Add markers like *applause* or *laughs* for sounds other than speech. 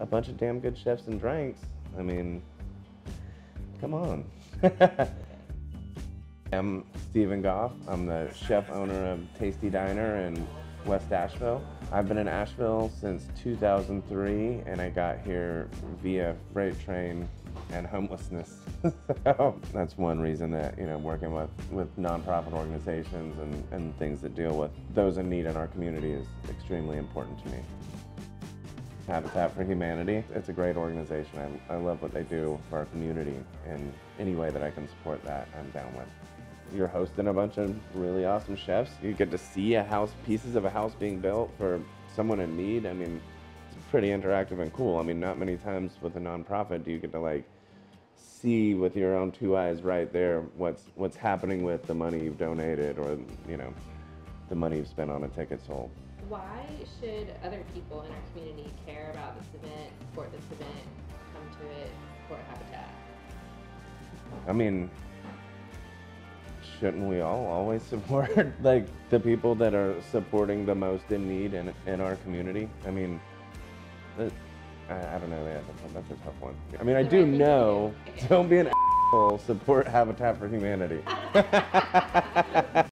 a bunch of damn good chefs and drinks. I mean, come on. *laughs* I'm Steven Goff. I'm the chef owner of Tastee Diner in West Asheville. I've been in Asheville since 2003 and I got here via freight train and homelessness. *laughs* so that's one reason that, you know, working with, with nonprofit organizations and, and things that deal with those in need in our community is extremely important to me. Habitat for Humanity. It's a great organization. I, I love what they do for our community, and any way that I can support that, I'm down with. You're hosting a bunch of really awesome chefs. You get to see a house, pieces of a house being built for someone in need. I mean, it's pretty interactive and cool. I mean, not many times with a nonprofit do you get to like see with your own two eyes right there what's what's happening with the money you've donated or you know the money you've spent on a ticket sold. Why should other people in our community care about this event, support this event, come to it, support Habitat? I mean, shouldn't we all always support *laughs* like the people that are supporting the most in need in, in our community? I mean, it, I, I, don't know. Yeah, that's, that's, a tough one. I mean, I do know. Don't be an *laughs* asshole. Support Habitat for Humanity. *laughs*